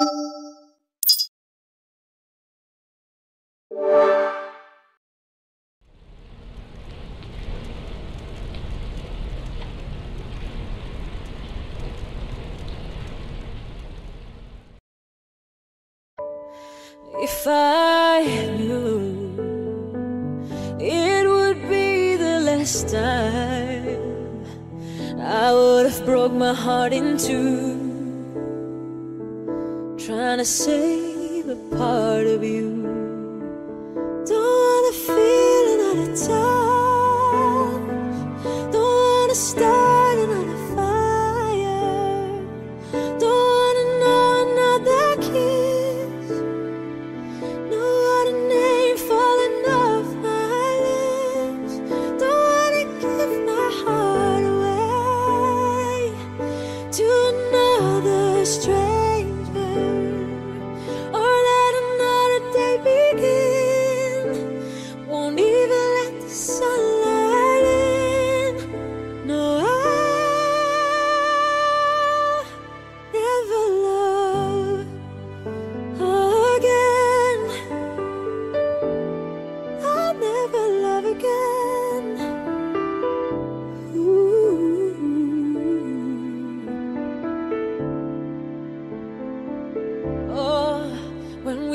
If I knew it would be the last time I would have broke my heart in two trying to save a part of you.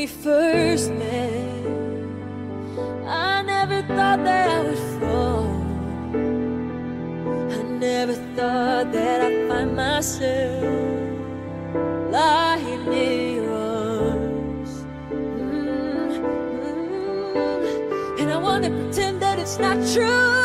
we first met. I never thought that I would fall. I never thought that I'd find myself lying in your arms mm -hmm. And I wanna pretend that it's not true.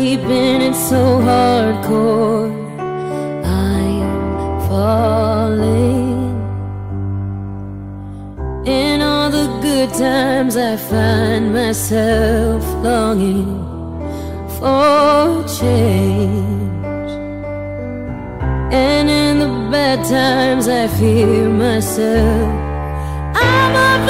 Keeping it so hardcore? I'm falling. In all the good times, I find myself longing for change. And in the bad times, I fear myself. I'm off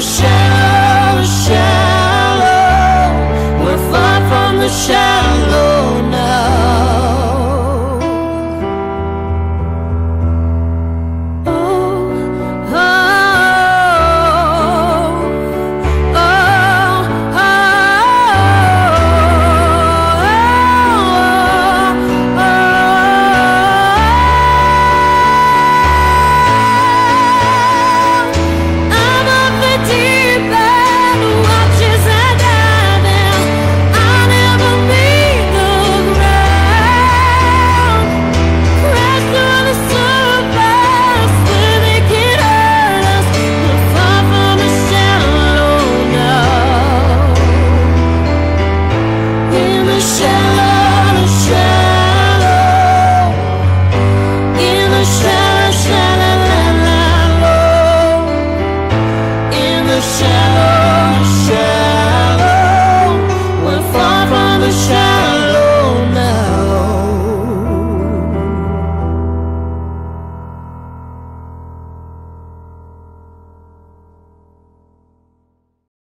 shallow, shallow. Oh, we're far from the shallow.